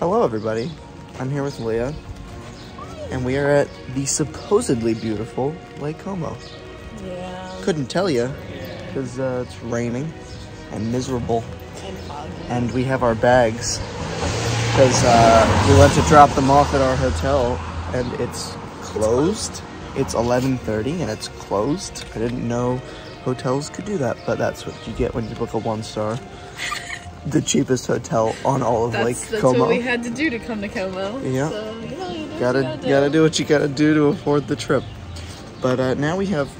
Hello, everybody. I'm here with Leah, and we are at the supposedly beautiful Lake Como. Yeah. Couldn't tell you because uh, it's raining and miserable, And foggy. and we have our bags because uh, we went to drop them off at our hotel, and it's closed. It's 11:30 and it's closed. I didn't know hotels could do that, but that's what you get when you book a one star. The cheapest hotel on all of That's, Lake that's Como. what we had to do to come to Como. Yeah. So, you know, you do what gotta you gotta do what you gotta do to afford the trip. But uh, now we have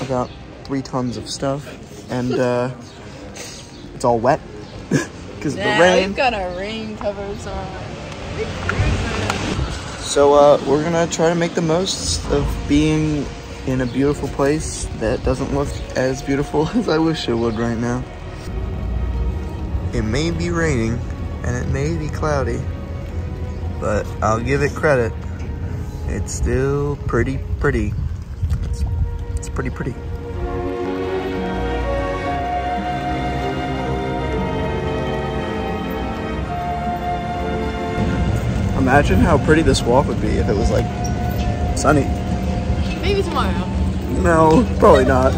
about three tons of stuff, and uh, it's all wet because of the rain. we've got our rain covers on. So uh, we're gonna try to make the most of being in a beautiful place that doesn't look as beautiful as I wish it would right now. It may be raining and it may be cloudy, but I'll give it credit. It's still pretty pretty. It's, it's pretty pretty. Imagine how pretty this walk would be if it was like sunny. Maybe tomorrow. No, probably not.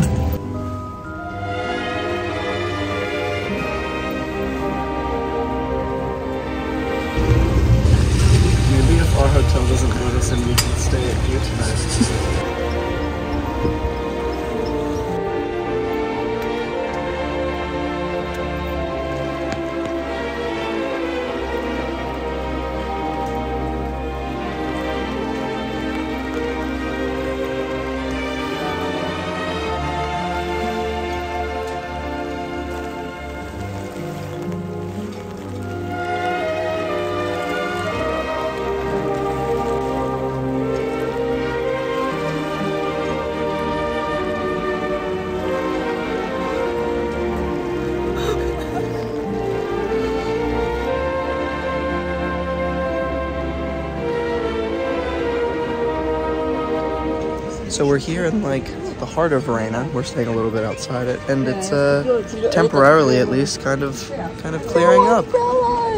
So we're here in like the heart of Varenna. We're staying a little bit outside it, and it's uh, temporarily at least kind of kind of clearing up.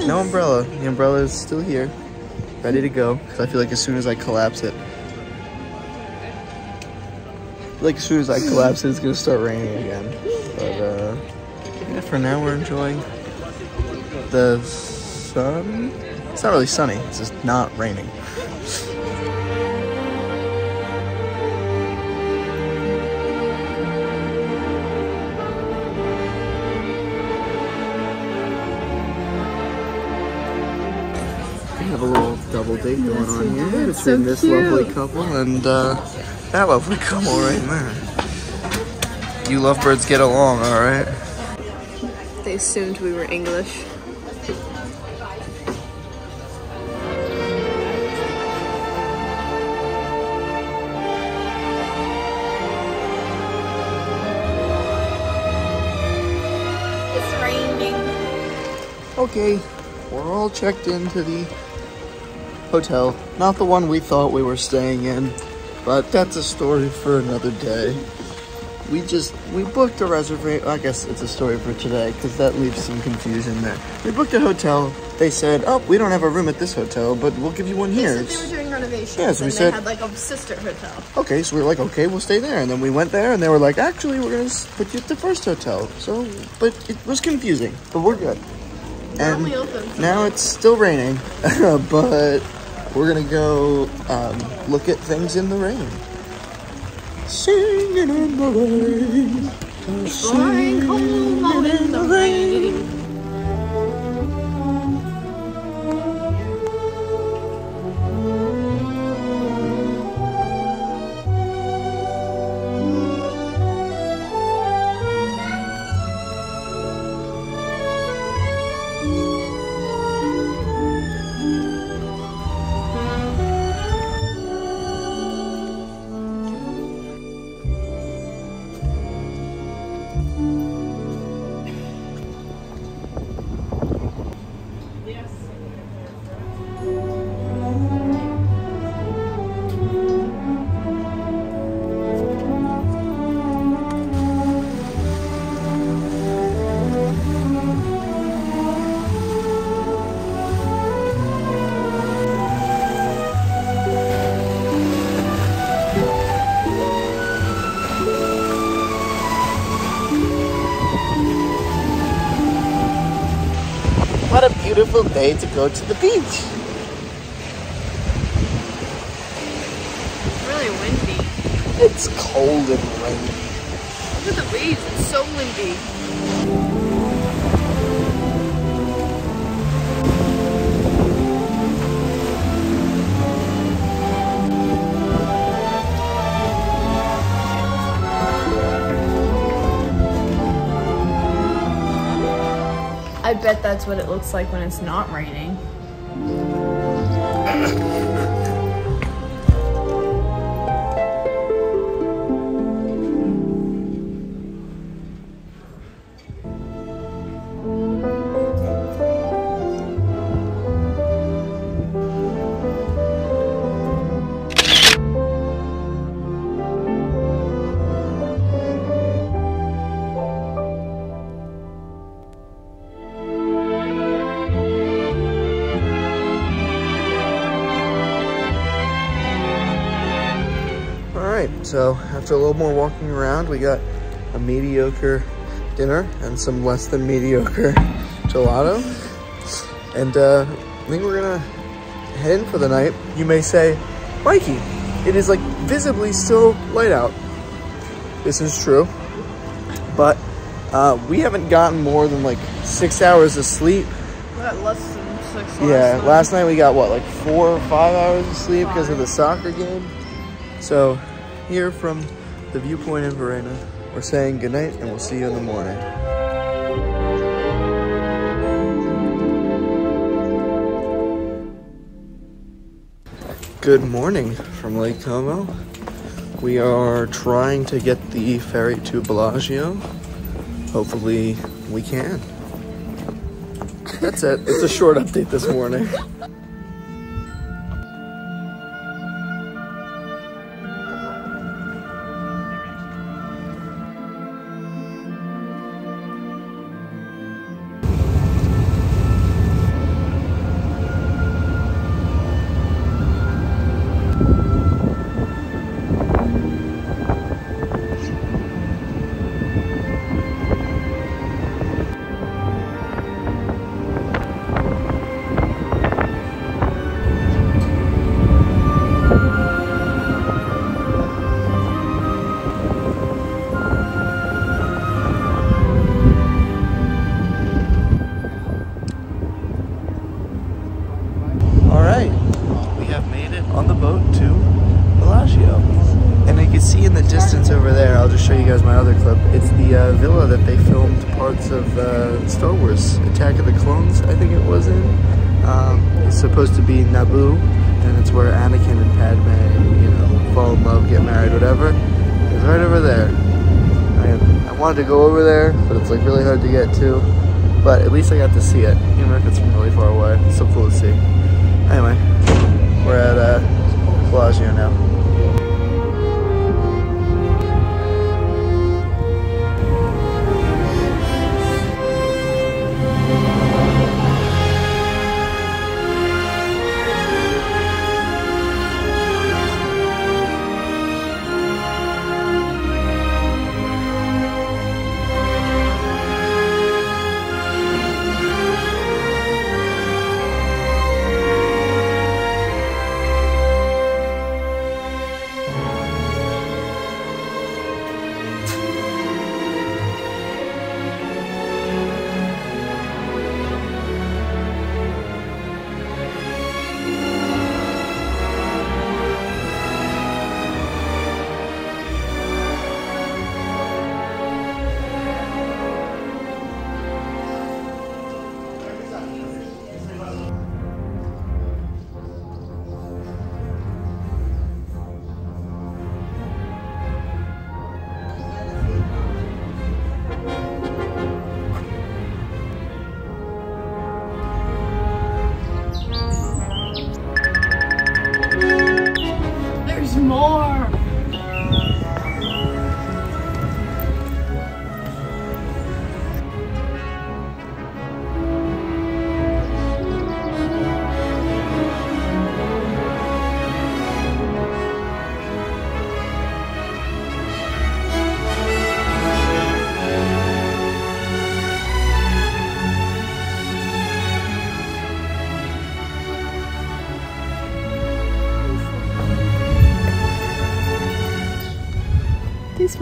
No umbrella. The umbrella is still here, ready to go. Because I feel like as soon as I collapse it, like as soon as I collapse it, it's gonna start raining again. But uh, yeah, for now we're enjoying the sun. It's not really sunny. It's just not raining. Double date going on here between so this cute. lovely couple and uh, that lovely couple right there. You lovebirds get along, all right? They assumed we were English. It's raining. Okay, we're all checked into the hotel. Not the one we thought we were staying in, but that's a story for another day. We just, we booked a reservation. I guess it's a story for today because that leaves some confusion there. We booked a hotel. They said, oh, we don't have a room at this hotel, but we'll give you one here. They said they were doing renovations. Yeah, so we said- had like a sister hotel. Okay, so we were like, okay, we'll stay there. And then we went there and they were like, actually, we're going to put you at the first hotel. So, but it was confusing, but we're good. They're And now it's still raining, but we're to go um, look at things in the rain. Singing in the rain. Home in the rain. Beautiful day to go to the beach. It's really windy. It's cold and rainy. Look at the waves. It's so windy. I bet that's what it looks like when it's not raining. after a little more walking around, we got a mediocre dinner and some less than mediocre gelato. And uh, I think we're gonna head in for the night. You may say, Mikey, it is like visibly still light out. This is true, but uh, we haven't gotten more than like six hours of sleep. Got less than six. Yeah, last night we got what, like four or five hours of sleep because of the soccer game. So, here from the viewpoint in Varenna, we're saying goodnight and we'll see you in the morning. Good morning from Lake Como. We are trying to get the ferry to Bellagio. Hopefully, we can. That's it. It's a short update this morning. Have made it on the boat to Bellagio. And you can see in the distance over there, I'll just show you guys my other clip. It's the uh, villa that they filmed parts of uh, Star Wars Attack of the Clones, I think it was in. Um, it's supposed to be Naboo, and it's where Anakin and Padme, you know, fall in love, get married, whatever. It's right over there. I, I wanted to go over there, but it's like really hard to get to. But at least I got to see it, even if it's from really far away. It's so cool to see.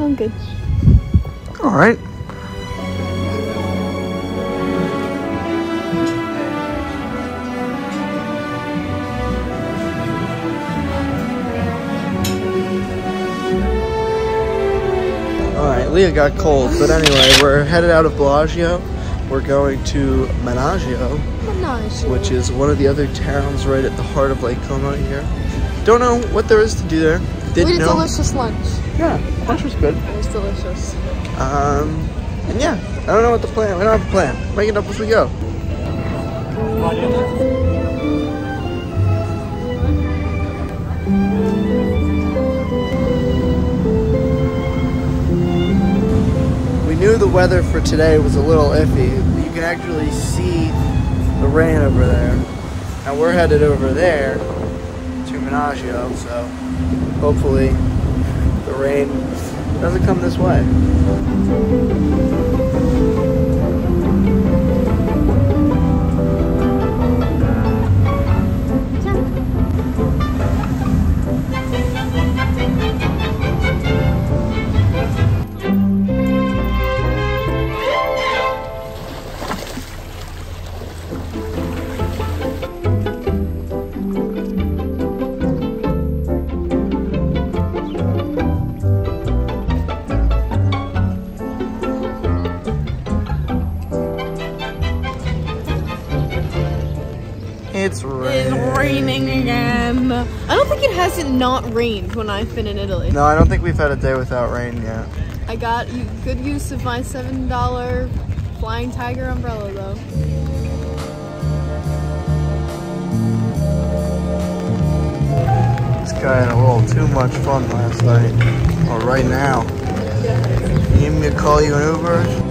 Smell good. All right. All right, Leah got cold, but anyway, we're headed out of Bellagio. We're going to Menaggio, Nice. which is one of the other towns right at the heart of Lake Como here. Don't know what there is to do there. We Didn't had a know. delicious lunch. Yeah, lunch was good. It was delicious. Um, and yeah, I don't know what the plan. We don't have a plan. Make it up as we go. We knew the weather for today was a little iffy. You can actually see the rain over there. And we're headed over there to Menaggio, so hopefully the rain doesn't come this way. Raining. again. I don't think it hasn't not rained when I've been in Italy. No, I don't think we've had a day without rain yet. I got good use of my seven dollar flying tiger umbrella though. This guy had a little too much fun last night. Or right now. You need me to call you an Uber?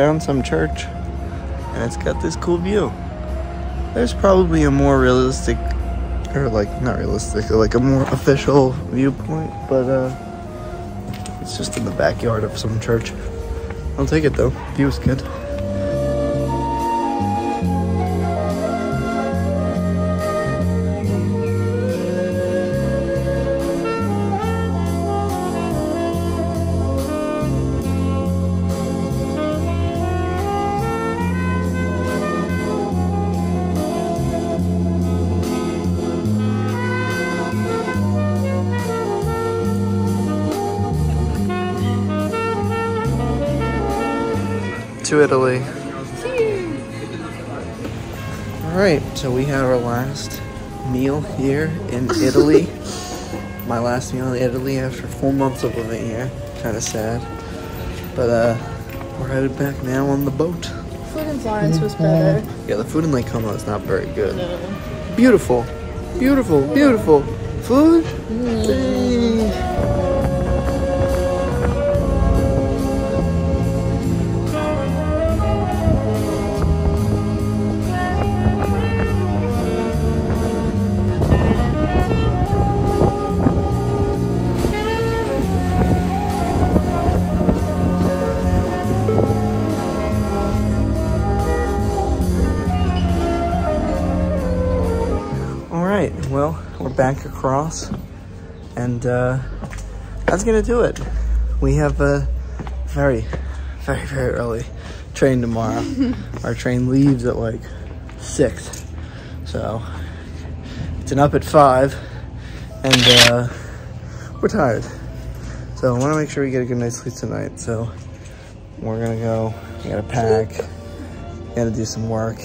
Found some church and it's got this cool view. There's probably a more realistic, or like, not realistic, like a more official viewpoint, but uh, it's just in the backyard of some church. I'll take it though, view is good. To Italy. Alright, so we had our last meal here in Italy. My last meal in Italy after four months of living here. Kind of sad. But uh, we're headed back now on the boat. Food in Florence was better. Yeah, the food in Lake Como is not very good. No. Beautiful. Beautiful, beautiful. Food? Mm. Across, and uh, that's gonna do it. We have a very, very, very early train tomorrow. Our train leaves at like six, so it's an up at five, and uh, we're tired. So I want to make sure we get a good night's sleep tonight. So we're gonna go. We gotta pack. Gotta do some work.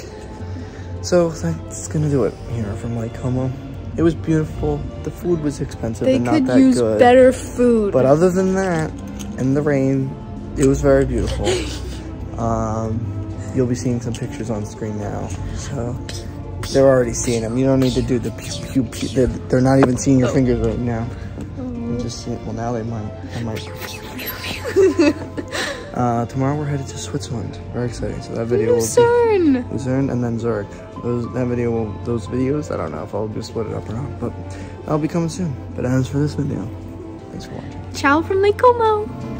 So that's gonna do it here from Lake Como. It was beautiful. The food was expensive They and not could that use good. better food. But other than that, and the rain, it was very beautiful. um, you'll be seeing some pictures on screen now. So they're already seeing them. You don't need to do the pew pew pew. They're, they're not even seeing your fingers right now. I'm just seeing, well now they might. They might. uh, tomorrow we're headed to Switzerland. Very exciting. So that video will be. Lucerne. Lucerne and then Zurich. Those that video, will, those videos. I don't know if I'll just split it up or not, but that'll be coming soon. But as for this video, thanks for watching. Ciao from Lake Como.